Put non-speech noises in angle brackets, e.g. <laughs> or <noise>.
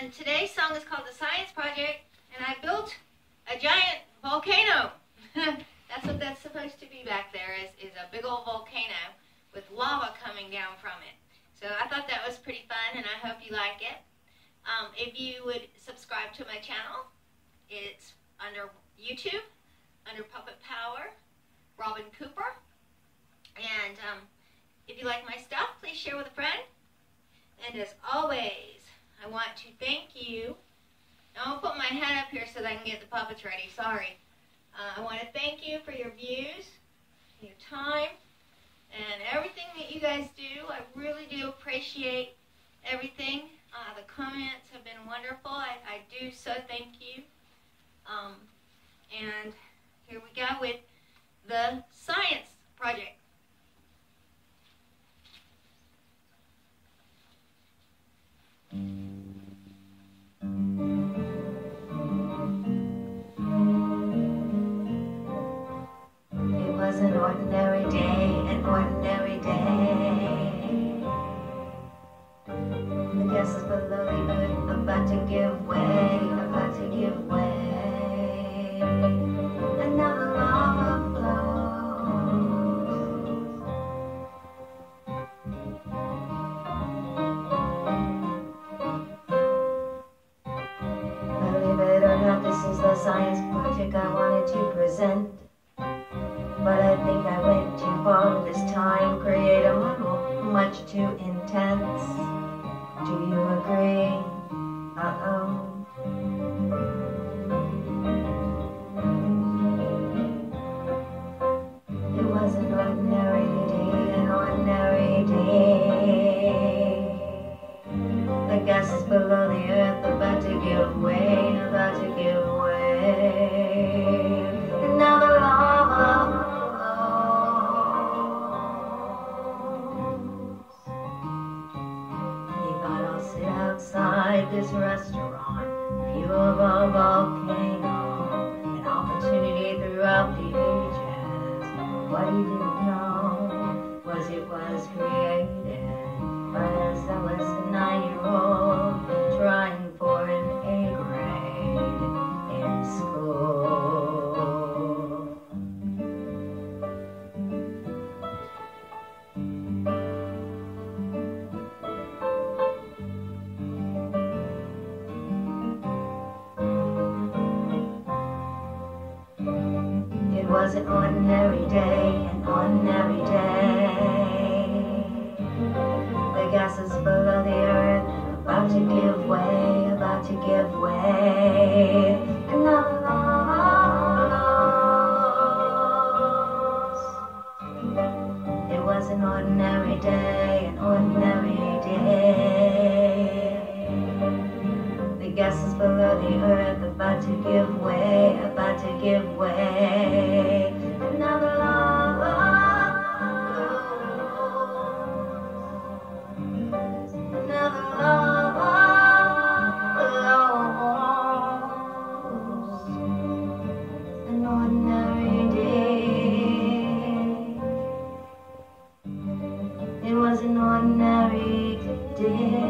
And today's song is called The Science Project, and I built a giant volcano. <laughs> that's what that's supposed to be back there, is, is a big old volcano with lava coming down from it. So I thought that was pretty fun, and I hope you like it. Um, if you would subscribe to my channel, it's under YouTube, under Puppet Power, Robin Cooper. And um, if you like my stuff, please share with a friend. And as always, I want to thank you. I'll put my head up here so that I can get the puppets ready. Sorry. Uh, I want to thank you for your views, your time, and everything that you guys do. I really do appreciate everything. Uh, the comments have been wonderful. I, I do so thank you. Um, and here we go with the science project. Ordinary day, an ordinary day. The gases below the earth about to give way, about to give way. And now the lava flows. Believe it or not, this is the science project I wanted to present. The gases below the earth about to give way, about to give way. Now the lava outside this restaurant, view of a volcano, an opportunity throughout the ages. What you didn't know was it was created was an ordinary day, an ordinary day. The gases below the earth about to give way, about to give way. And lava. It was an ordinary day, an ordinary day. Gases below the earth about to give way, about to give way. And now the lava flows. And now the lava flows. An ordinary day. It was an ordinary day.